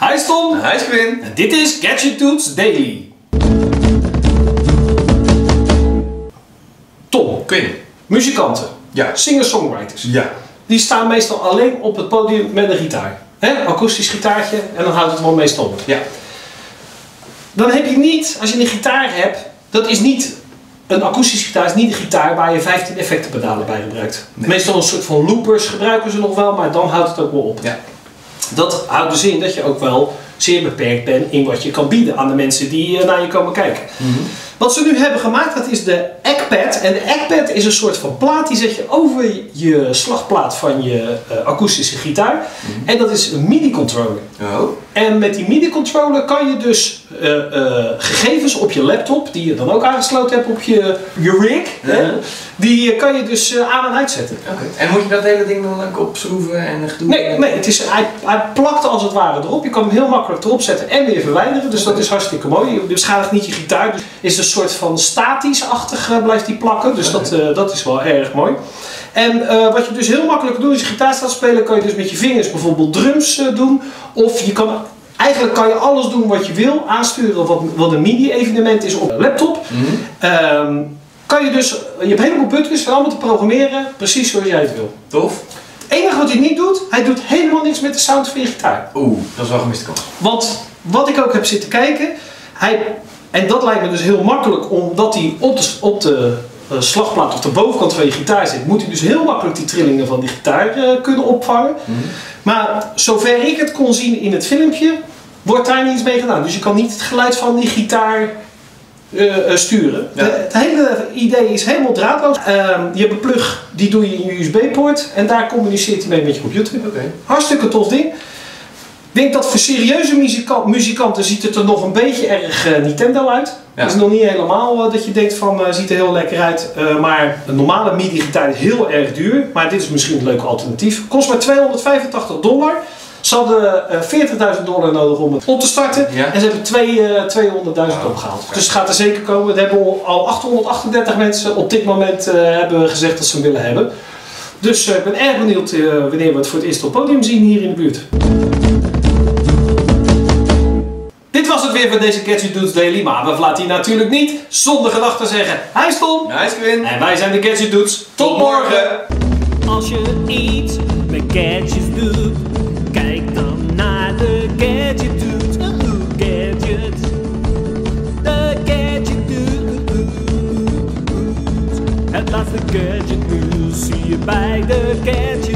Hi Stom! Hi Squin! En dit is Gadget Dudes Daily. Tom, Quinn. muzikanten, Ja. singer-songwriters, Ja. die staan meestal alleen op het podium met een gitaar. Hè? Akoestisch gitaartje en dan houdt het wel meestal op. Ja. Dan heb je niet, als je een gitaar hebt, dat is niet, een akoestische gitaar is niet een gitaar waar je 15 effectenpedalen bij gebruikt. Nee. Meestal een soort van loopers gebruiken ze nog wel, maar dan houdt het ook wel op. Ja. Dat houdt dus in dat je ook wel zeer beperkt bent in wat je kan bieden aan de mensen die eh, naar je komen kijken. Wat ze nu hebben gemaakt, dat is de Eggpad. En de Eggpad is een soort van plaat die zet je over je slagplaat van je eh, akoestische gitaar. En dat is een MIDI-controller. Oh. En met die MIDI-controller kan je dus eh, eh, gegevens op je laptop, die je dan ook aangesloten hebt op je, je rig, hè, die kan je dus aan en uitzetten. Oké. En moet je dat hele ding dan ook opschroeven en gedoe? Nee, nee het is, hij, hij plakt als het ware erop. Je kan hem heel makkelijk erop zetten en weer verwijderen. Dus dat is hartstikke mooi. Je beschadigt niet je gitaar. Dus is soort van statisch-achtig blijft die plakken. Dus dat, eh, dat is wel erg mooi. En eh, wat je dus heel makkelijk doet als je gitaar staat spelen, kan je dus met je vingers bijvoorbeeld drums eh, doen. Of je kan, eigenlijk kan je alles doen wat je wil. Aansturen wat, wat een MIDI-evenement is op een laptop. Mhm. Ehm, kan je dus, je hebt een heleboel buttons voor allemaal te programmeren, precies zoals jij het wil. Tof. Het enige wat hij niet doet, hij doet helemaal niks met de sound van je gitaar. Oeh, dat is wel gemiste kans. Want wat ik ook heb zitten kijken, hij, en dat lijkt me dus heel makkelijk, omdat hij op de, op de eh, slagplaat op de bovenkant van je gitaar zit, moet hij dus heel makkelijk die trillingen van die gitaar eh, kunnen opvangen. Maar zover ik het kon zien in het filmpje, wordt daar niets mee gedaan. Dus je kan niet het geluid van die gitaar eh, sturen. Ja. De- het hele idee is helemaal draadloos. Ehm, je hebt een plug, die doe je in je USB-poort en daar communiceert hij mee met je computer. Hartstikke tof ding. Ik denk dat voor serieuze muzika- muzikanten ziet het er nog een beetje erg eh, Nintendo uit. Ja. Het is nog niet helemaal eh, dat je denkt van eh, ziet er heel lekker uit. Maar een normale MIDI gitaar is heel erg duur. Maar dit is misschien een leuk alternatief. Kost maar 285 dollar. Ze hadden eh, 40.000 dollar nodig om het op te starten. Ja. En ze hebben twee, eh, 200.000 Wauw. opgehaald. Dus het gaat er zeker komen. Er hebben al- al 838 mensen op dit moment hebben gezegd dat ze hem willen hebben. Dus ik ben erg benieuwd wanneer we het voor het eerst op het podium zien hier in de buurt. weer van deze Catchy Dudes Daily. Maar we laten die natuurlijk niet zonder gedachten zeggen. Hij is Tom. Hij is Quinn. En wij zijn de Catchy Dudes. Tot, morgen. Als je iets met gadgets doet, kijk dan naar de Catchy Dudes. De Gadget Het laatste Gadget News zie je bij de Gadget